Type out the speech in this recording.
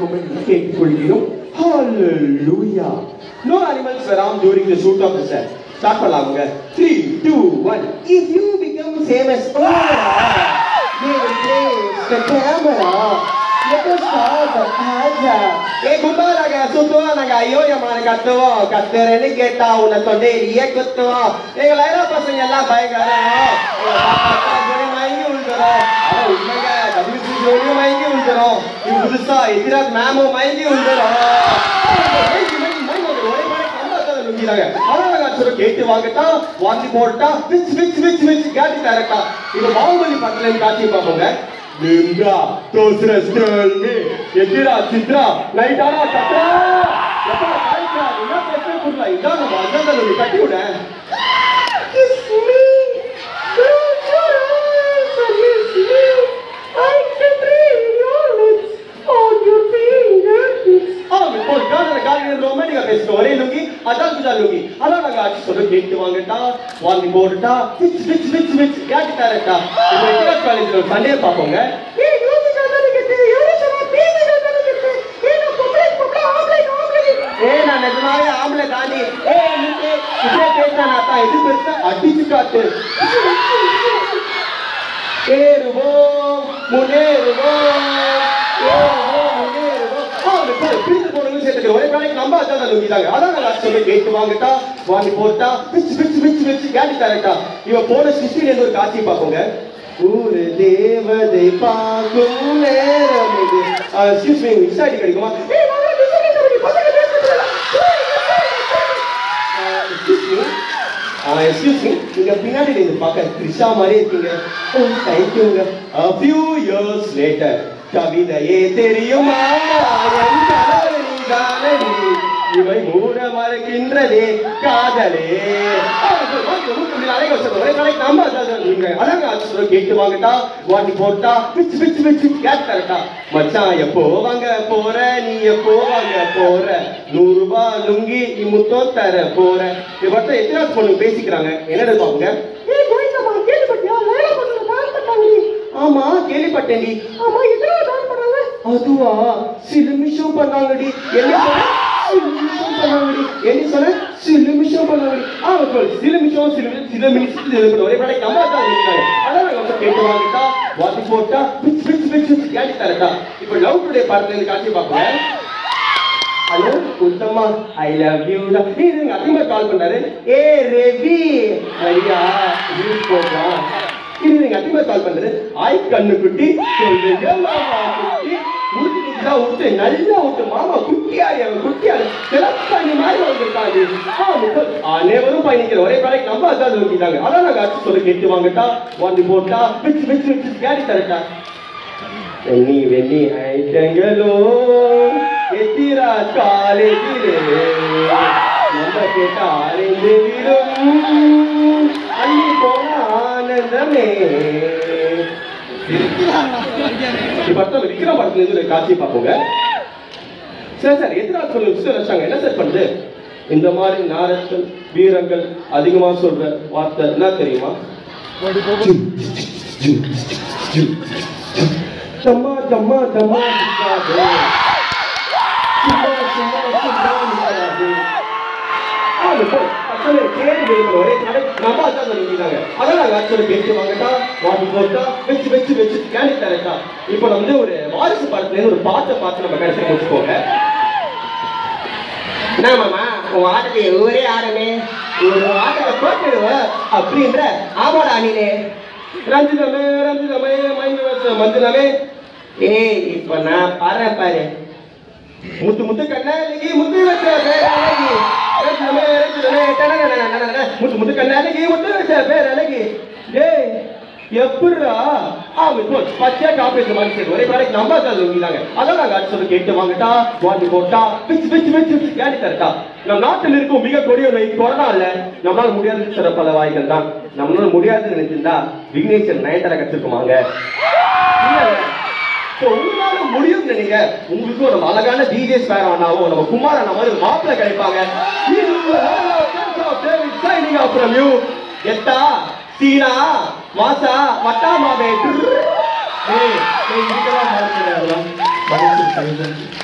argument you. Hallelujah. No animals were during the shoot of the set. Start Three, two, one. If you become famous, oh, you will the camera. Let us start the Aja. Hey, Bumara, Sutuana, Yoya, Managato, Katerene, get down, and today, Yekuto. Hey, Lara, Pasanya, Lapa, Gara. Oh, my God. உண்மைங்க WC ஜோடியும் மயங்கி விழுந்துரும். இது புதுசா எதிராக மேமும் மயங்கி கேட்டு வாங்கட்டா வாங்கி போட்டா பிச் பிச் பிச் பிச் கேட்டு தரட்டா இது பாகுபலி படத்துல காட்டி பார்ப்போங்க. நிம்ரா தோஸ்ரஸ் எதிரா சித்ரா நைட்டாரா கத்ரா எப்பா என்ன பிரச்சனை புரியல இதான் நம்ம அண்ணன் கட்டி விட. சொல்ல கேட்டு வாங்கட்டா வாங்கி போட்டுட்டா பிச் பிச் பிச் பிச் கேட்டு தரட்டா இப்போ எதிராஜ் காலேஜ்ல சண்டே பார்ப்போங்க ஏய், யோசிச்சா தானே கெட்டு. எவ்வளவு சொன்னா பேசிட்டா தானே கெட்டு. ஏய், நான் பொம்பளை, பொம்பளை, ஆம்பளை, ஆம்பளை. ஏ நான் நிஜமாவே ஆம்பளை தாண்டி ஏ பேசினா நான் எது பெருசா அடிச்சு காட்டு சேர்த்துக்க நம்ம அதான் நம்பிட்டாங்க அதான் நாங்க சொல்லி கேட்டு வாங்கிட்டா வாங்கி போட்டா பிச்சு பிச்சு பிச்சு பிச்சு கேட்டு தரட்டா இவன் போன சிஸ்டில ஒரு காட்சி பார்ப்போங்க. ஒரு தேவதை பார்க்கும் நேரம் இது. எக்ஸ்கியூஸ் மீ இன்ஸ்டாடி கிடைக்குமா? எக்ஸ்கியூஸ் மீ நீங்க பின்னாடி நீங்க பார்க்க த்ரிஷா மாதிரி இருக்கீங்க. ஓ தேங்க்யூங்க a few years later. கவிதையே தெரியுமா? என் கனவு நீதானடி இவை மூட மறக்கின்றதே காதலே கேட்டு வாங்கட்டா வாட்டி போட்டா பிச்சு பிச்சு பிச்சு கேட் மச்சான் எப்போ வாங்க போற நீ எப்போ வாங்க போற நூறு ரூபாய் லுங்கி நீ தர போற இவர்கிட்ட எத்தனை பொண்ணு பேசிக்கிறாங்க என்னடா பாருங்க ஏய், கோவிந்தம்மா, ஆமா கேள்விப்பட்டேன்டி ஆமா, எத்தனை? அதுவா? சில நிமிஷம் பண்ணாங்கடி. என்ன சொன்ன? நிமிஷம் பண்ணாங்கடி. என்ன சொன்ன? சில நிமிஷம் பண்ணாங்கடி. ஆ சொல் சில நிமிஷம் சில சில நிமிஷம் சில நிமிஷம் ஒரே வேலை நம்ம இருக்காரு. அதான் கேட்டு வாங்கிட்டா வாசி போட்டா பிச் பிச் பிச் கேட்டு தரட்டா. இப்போ லவ் டுடே பார்த்து காட்சி பார்ப்போம். ஹலோ உத்தமா ஐ லவ் யூ இருங்க அதிகமாக கால் பண்ணாரு? ஏ ரவி. ஐயா யூஸ் போடுறான் இது எங்க அதிகமாக கால் பண்ணாரு? ஆய் கண்ணு குட்டி சொல்லுங்க விட்டு நல்லா விட்டு மாமா குட்டியாரு அவன் குட்டியாரு சிறப்பாணி மாதிரி வந்திருக்காங்க. அனைவரும் பயணிக்கிற ஒரே வேலைக்கு நம்ம அதான் நோக்கிட்டாங்க அதான் நாங்க அச்சு சொல்லி கெட்டு வாங்கிட்டா வாங்கி போட்டா பிச்சு பிச்சு பிச்சு கேடி தரட்டா. வெண்ணி வெண்ணி ஐட்டங்களோ எத்திரா காலேஜிலே நம்ம கேட்டா அறிந்து விடும். அள்ளி போன ஆனந்தமே. படத்துல விக்ரம் படத்துல இருந்து காட்சி பார்ப்போங்க. சரி சார். எதிரா சொல்லு வச்சாங்க என்ன சார் பண்ணுது? இந்த மாதிரி நாரங்கள் வீரங்கள் அதிகமா சொல்ற வார்த்தை என்ன தெரியுமா? தம்மா தம்மா தம்மா சும்மா சும்மா சும்மா நிக்காதே. ஆளு போ, பக்கத்துல வேணும். ஒரே நம்ம அதான் சொல்லிக்கிறாங்க. அதான் நாங்க actually வாங்கட்டா, வாங்கி போட்டா, வச்சு வச்சு வச்சு கேலி தரட்டா. இப்ப நான் வந்து ஒரு வாரிசு படத்துல இருந்து ஒரு பாட்டை பார்த்து நம்ம கடைசி முடிச்சுக்கோங்க என்ன மாமா உன் ஆட்டத்தை ஒரே ஆடமே ஒரு ஆட்டத்தை போட்டுடுவ அப்படின்ற ஆமாடா அணிலே ரஞ்சிதமே ரஞ்சிதமே மைந்து வருஷம் மஞ்சளமே ஏய் இப்போ நான் பாரு பாரு முத்து முத்து கண்ணாலிக்கு முத்து வச்ச முத்து முத்து கண்ணாலிக்கு முத்து வச்ச பேரழகி டேய் எப்படிடா அவங்க இப்போ பச்சையா காப்பீட்டு மனுஷன் ஒரே வேலைக்கு நம்ம தான் சொல்லிட்டாங்க அதான் நாங்க அடிச்சு கேட்டு வாங்கட்டா வாங்கி போட்டா பிச்சு பிச்சு பிச்சு கேட்டு தரட்டா நம் நாட்டில் இருக்கும் மிக கொடிய நோய் கொரோனா இல்ல நம்மளால முடியாதுன்னு சொல்ற பல வாய்கள் தான் நம்மளால முடியாதுன்னு நினைச்சிருந்தா விக்னேஸ்வரன் நயன்தாரா கற்றுக்குமாங்க இப்போ உங்களால முடியும் நினைங்க உங்களுக்கு ஒரு அழகான டிஜே ஸ்பேர் ஆனாவும் நம்ம குமார் அண்ணா மாதிரி ஒரு மாப்பிள்ளை கிடைப்பாங்க from you எட்டா சீனா மாசா மட்டா மாமே ஏய், ஏய், இதுக்கெல்லாம் மறந்துடாதடா. மன்னிச்சு,